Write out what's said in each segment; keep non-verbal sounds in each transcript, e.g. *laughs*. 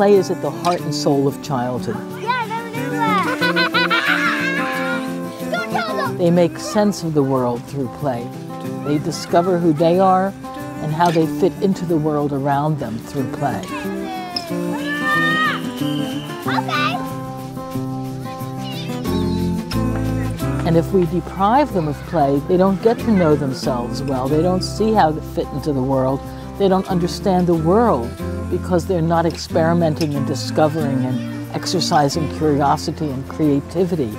Play is at the heart and soul of childhood. *laughs* They make sense of the world through play. They discover who they are and how they fit into the world around them through play. And if we deprive them of play, they don't get to know themselves well. They don't see how they fit into the world. They don't understand the world because they're not experimenting and discovering and exercising curiosity and creativity.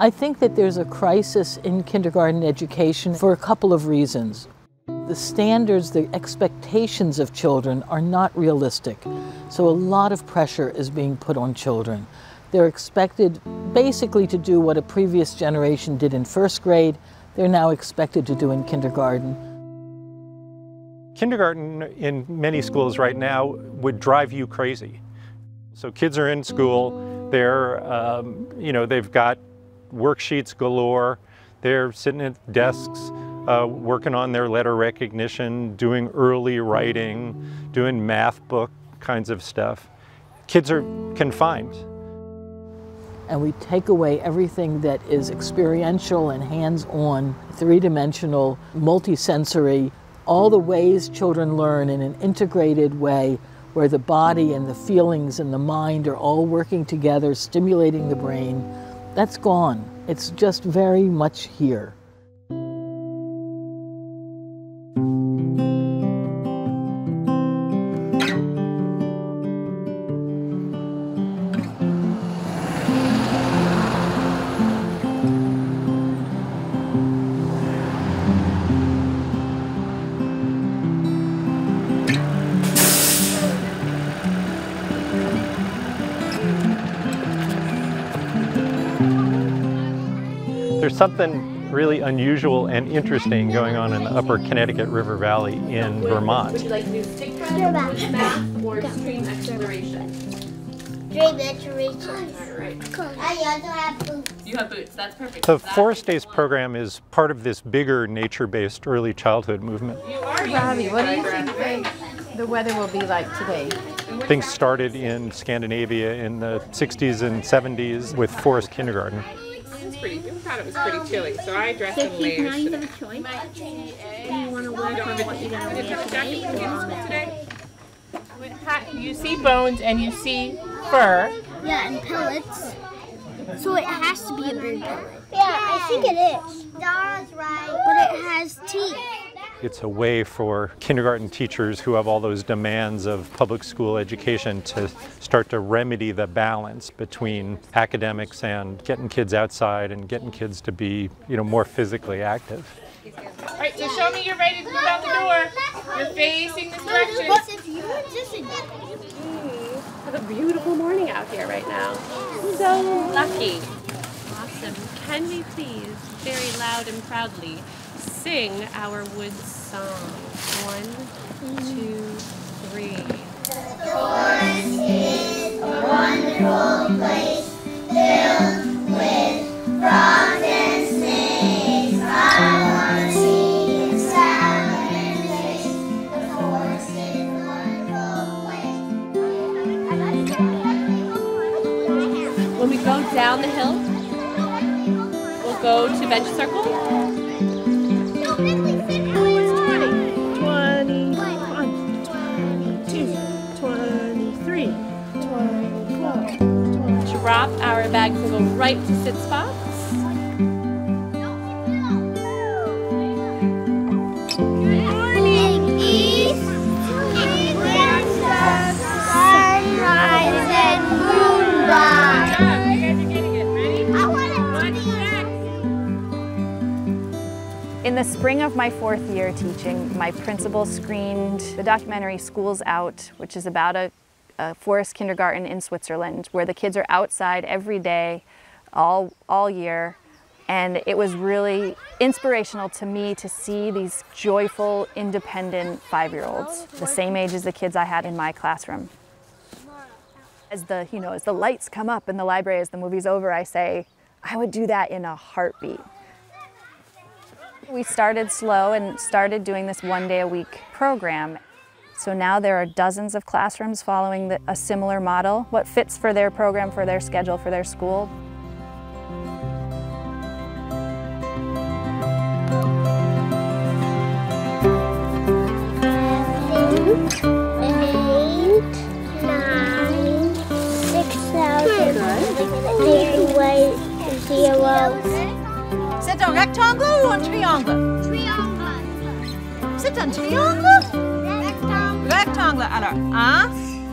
I think that there's a crisis in kindergarten education for a couple of reasons. The standards, the expectations of children are not realistic. So a lot of pressure is being put on children. They're expected basically to do what a previous generation did in first grade, they're now expected to do in kindergarten. Kindergarten in many schools right now would drive you crazy. So kids are in school, they're, um, you know, they've got worksheets galore. They're sitting at desks uh, working on their letter recognition, doing early writing, doing math book kinds of stuff. Kids are confined. And we take away everything that is experiential and hands-on, three-dimensional, multisensory, all the ways children learn in an integrated way where the body and the feelings and the mind are all working together, stimulating the brain that's gone. It's just very much here. Something really unusual and interesting going on in the upper Connecticut River Valley in Vermont. Would you like to do stick drive, map, or stream exploration? Dream exploration. All right. Oh, I also have boots. You have boots. That's perfect. The That- Forest Days program is part of this bigger nature-based early childhood movement. You are Robbie, what do you think the, the weather will be like today? Things started in Scandinavia in the 60s and 70s with forest kindergarten. It's pretty. We thought it was pretty chilly, so I dressed in layers today. choice. You want to work on what you got? Did you have a jacket with you in school today? You see bones and you see fur. Yeah, and pellets. So it has to be a bird pellet. Yeah, I think it is. Dara's right. But it has teeth. It's a way for kindergarten teachers who have all those demands of public school education to start to remedy the balance between academics and getting kids outside and getting kids to be, you know, more physically active. All right, so show me you're ready to move out the door. You're facing this direction. if you were just a Have a beautiful morning out here right now. So lucky. Awesome. Can we please, very loud and proudly, sing our woods song? One, two, three. When we we'll go to bench circle. 21, 22, 23, 24. Drop our bags and go right to sit spots. The spring of my fourth year teaching, my principal screened the documentary Schools Out, which is about a, a forest kindergarten in Switzerland where the kids are outside every day all, all year. And it was really inspirational to me to see these joyful, independent five-year-olds, the same age as the kids I had in my classroom. As the, you know, as the lights come up in the library, as the movie's over, I say, I would do that in a heartbeat. We started slow and started doing this one day a week program. So now there are dozens of classrooms following the, a similar model, what fits for their program, for their schedule, for their school. Eight, nine, six. Very white zero. C'est un rectangle ou un triangle C'est un triangle Rectangle. Rectangle. Alors, un,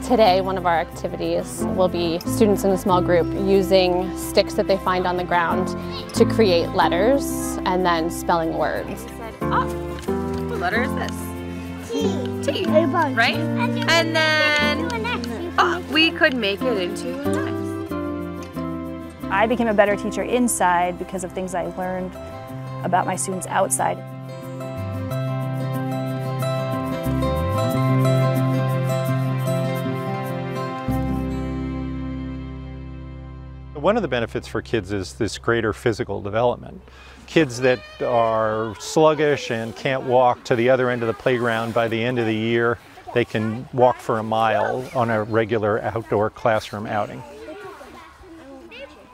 Today, one of our activities will be students in a small group using sticks that they find on the ground to create letters and then spelling words. Ah, what letter is this? T. T, right? And then oh, we could make it into an X. I became a better teacher inside because of things I learned about my students outside. One of the benefits for kids is this greater physical development. Kids that are sluggish and can't walk to the other end of the playground by the end of the year, they can walk for a mile on a regular outdoor classroom outing.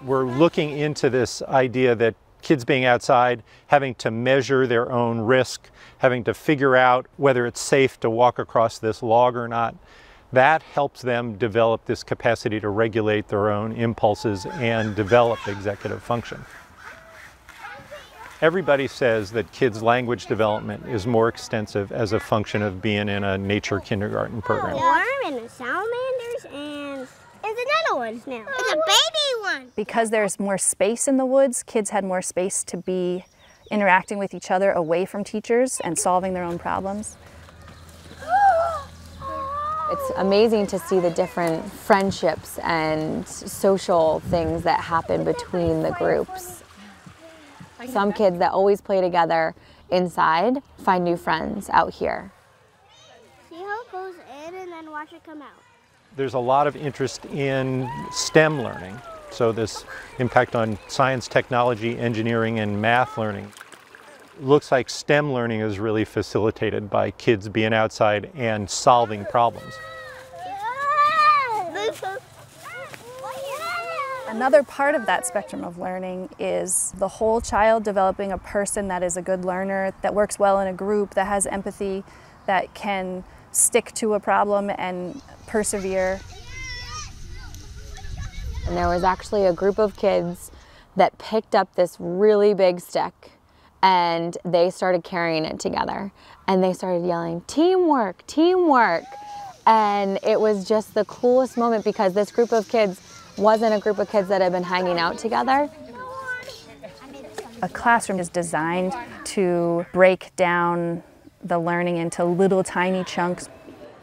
We're looking into this idea that kids being outside, having to measure their own risk, having to figure out whether it's safe to walk across this log or not, that helps them develop this capacity to regulate their own impulses and develop executive function. Everybody says that kids' language development is more extensive as a function of being in a nature kindergarten program. A Worm and the salamanders and there's another one now. It's a baby one. Because there's more space in the woods, kids had more space to be interacting with each other away from teachers and solving their own problems. *gasps* It's amazing to see the different friendships and social things that happen between the groups. Some kids that always play together inside find new friends out here. See how it goes in and then watch it come out. There's a lot of interest in STEM learning, so this impact on science, technology, engineering, and math learning. Looks like STEM learning is really facilitated by kids being outside and solving problems. Another part of that spectrum of learning is the whole child developing a person that is a good learner, that works well in a group, that has empathy, that can stick to a problem and persevere. And there was actually a group of kids that picked up this really big stick and they started carrying it together and they started yelling, teamwork, teamwork. And it was just the coolest moment because this group of kids wasn't a group of kids that had been hanging out together. A classroom is designed to break down the learning into little tiny chunks.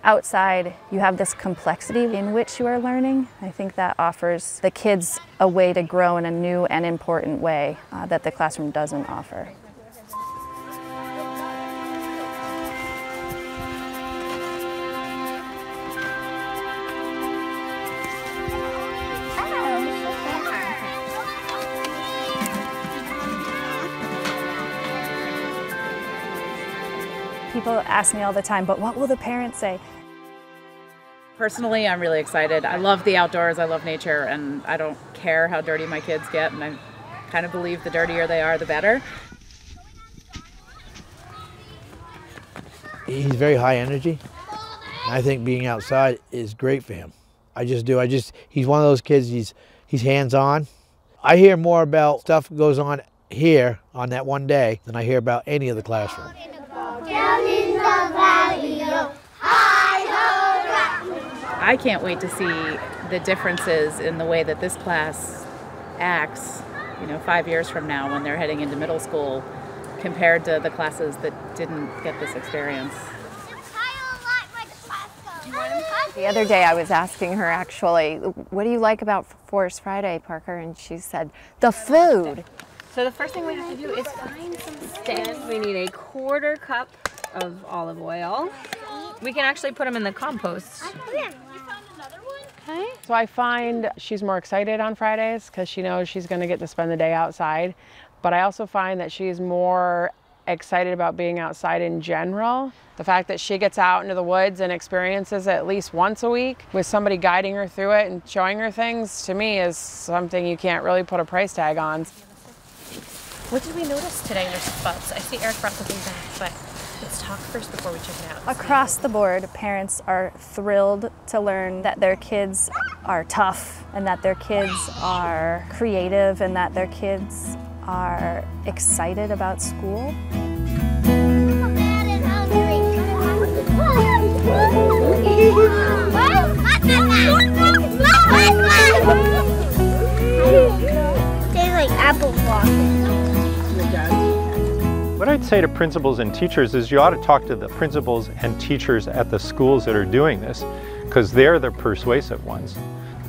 Outside, you have this complexity in which you are learning. I think that offers the kids a way to grow in a new and important way uh, that the classroom doesn't offer. People ask me all the time, but what will the parents say? Personally, I'm really excited. I love the outdoors, I love nature, and I don't care how dirty my kids get, and I kind of believe the dirtier they are, the better. He's very high energy. I think being outside is great for him. I just do. I just he's one of those kids. He's he's hands on. I hear more about stuff that goes on here on that one day than I hear about any of the classroom. I can't wait to see the differences in the way that this class acts, you know, five years from now when they're heading into middle school compared to the classes that didn't get this experience. I don't like my class. The other day I was asking her actually, what do you like about Forest Friday, Parker? And she said, the food. So the first thing we have to do is find some sticks. We need a quarter cup of olive oil. We can actually put them in the compost. Okay. So I find she's more excited on Fridays because she knows she's going to get to spend the day outside. But I also find that she's more excited about being outside in general. The fact that she gets out into the woods and experiences it at least once a week with somebody guiding her through it and showing her things to me is something you can't really put a price tag on. What did we notice today in our spots? I see Eric brought something back, but let's talk first before we check it out. Across the board, parents are thrilled to learn that their kids are tough and that their kids are creative and that their kids are excited about school. Tastes like apple blossom. What I'd say to principals and teachers is you ought to talk to the principals and teachers at the schools that are doing this because they're the persuasive ones.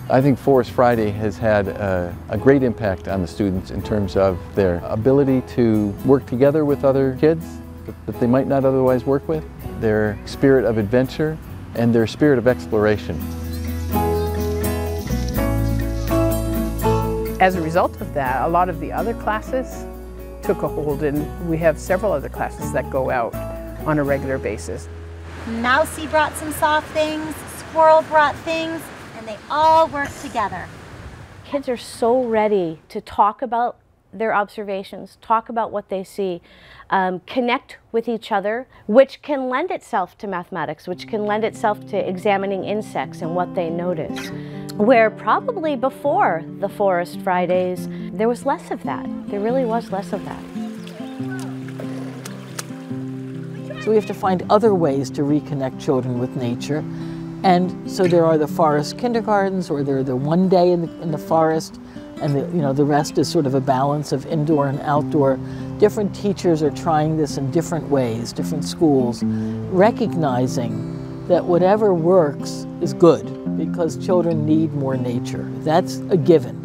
I think Forest Friday has had a, a, great impact on the students in terms of their ability to work together with other kids that, that they might not otherwise work with, their spirit of adventure, and their spirit of exploration. As a result of that, a lot of the other classes took a hold and we have several other classes that go out on a regular basis. Mousy brought some soft things, Squirrel brought things, and they all work together. Kids are so ready to talk about their observations, talk about what they see, um, connect with each other, which can lend itself to mathematics, which can lend itself to examining insects and what they notice. Where probably before the Forest Fridays, there was less of that. There really was less of that. So we have to find other ways to reconnect children with nature. And so there are the forest kindergartens, or there are the one day in the, in the forest, and the, you know, the rest is sort of a balance of indoor and outdoor. Different teachers are trying this in different ways, different schools, recognizing that whatever works is good because children need more nature. That's a given.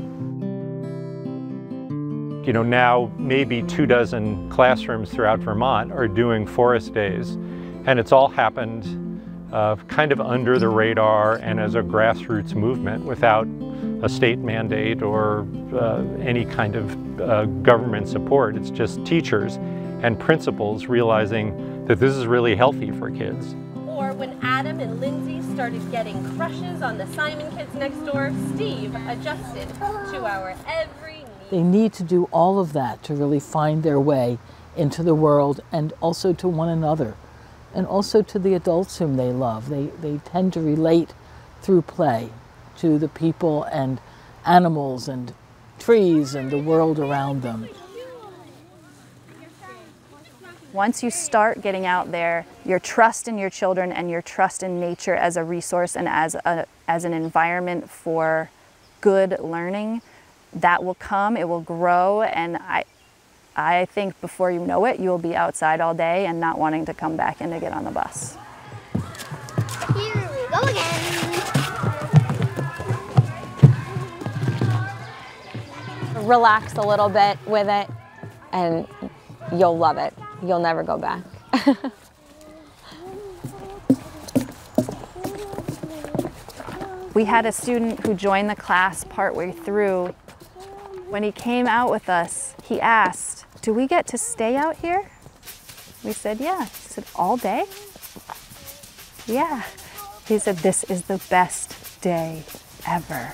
You know, now maybe two dozen classrooms throughout Vermont are doing forest days, and it's all happened uh, kind of under the radar and as a grassroots movement without a state mandate or uh, any kind of uh, government support. It's just teachers and principals realizing that this is really healthy for kids. Or when Adam and Lindsay started getting crushes on the Simon kids next door, Steve adjusted to our every need. They need to do all of that to really find their way into the world and also to one another and also to the adults whom they love. They, they tend to relate through play to the people and animals and trees and the world around them. Once you start getting out there, your trust in your children and your trust in nature as a resource and as, a, as an environment for good learning, that will come, it will grow, and I, I think before you know it, you'll be outside all day and not wanting to come back in to get on the bus. Here we go again. Relax a little bit with it and you'll love it. You'll never go back. *laughs* we had a student who joined the class partway through. When he came out with us, he asked, do we get to stay out here? We said, yeah. He said, all day? Yeah. He said, this is the best day ever.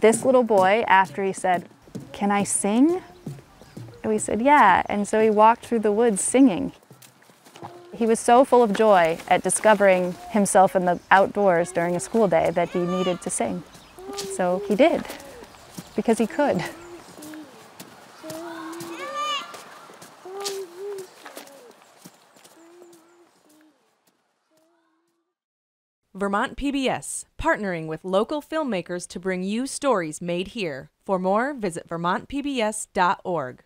This little boy, after he said, Can I sing? And we said, Yeah. And so he walked through the woods singing. He was so full of joy at discovering himself in the outdoors during a school day that he needed to sing. So he did, because he could. Vermont PBS, partnering with local filmmakers to bring you stories made here. For more, visit vermontpbs.org.